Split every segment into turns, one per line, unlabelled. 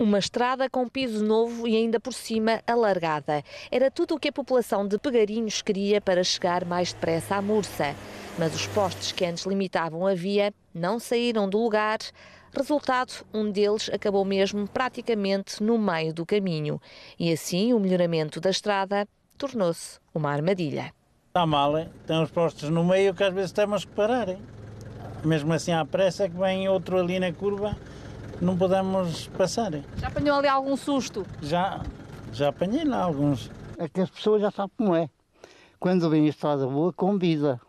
Uma estrada com piso novo e ainda por cima alargada. Era tudo o que a população de Pegarinhos queria para chegar mais depressa à Mursa. Mas os postes que antes limitavam a via não saíram do lugar. Resultado, um deles acabou mesmo praticamente no meio do caminho. E assim o melhoramento da estrada tornou-se uma armadilha.
Está mal, hein? tem os postes no meio que às vezes temos que parar. Hein? Mesmo assim à pressa que vem outro ali na curva não podemos passar.
Já apanhou ali algum susto?
Já, já apanhei lá alguns.
É que as pessoas já sabem como é. Quando vem a estrada boa, convida.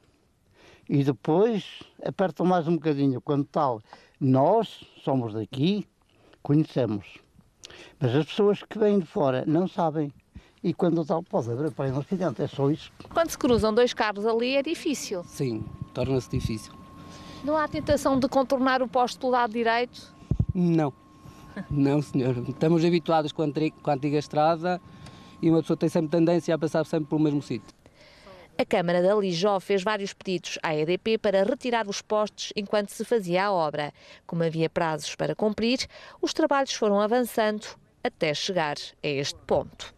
E depois apertam mais um bocadinho. Quando tal, nós somos daqui, conhecemos. Mas as pessoas que vêm de fora não sabem. E quando tal, pode haver para um acidente, é só isso.
Quando se cruzam dois carros ali é difícil.
Sim, torna-se difícil.
Não há tentação de contornar o posto do lado direito?
Não, não senhor. Estamos habituados com a, com a antiga estrada e uma pessoa tem sempre tendência a passar sempre pelo mesmo sítio.
A Câmara da Lijó fez vários pedidos à EDP para retirar os postes enquanto se fazia a obra. Como havia prazos para cumprir, os trabalhos foram avançando até chegar a este ponto.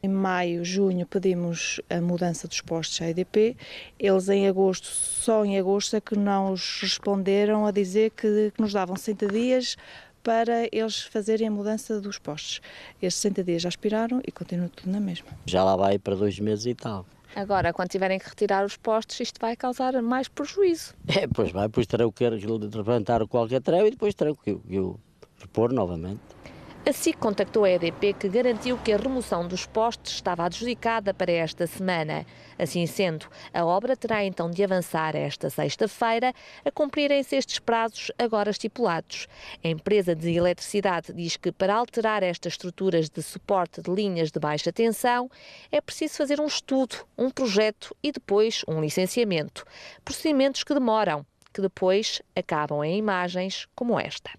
Em maio, junho pedimos a mudança dos postos à EDP. Eles em agosto, só em agosto é que nos responderam a dizer que, que nos davam 60 dias para eles fazerem a mudança dos postos. Estes 60 dias já expiraram e continua tudo na mesma.
Já lá vai para dois meses e tal.
Agora, quando tiverem que retirar os postos, isto vai causar mais prejuízo.
É, pois vai, depois terão que levantar qualquer trem e depois terão que, que o repor novamente.
A SIC contactou a EDP que garantiu que a remoção dos postes estava adjudicada para esta semana. Assim sendo, a obra terá então de avançar esta sexta-feira a cumprirem-se estes prazos agora estipulados. A empresa de eletricidade diz que para alterar estas estruturas de suporte de linhas de baixa tensão é preciso fazer um estudo, um projeto e depois um licenciamento. Procedimentos que demoram, que depois acabam em imagens como esta.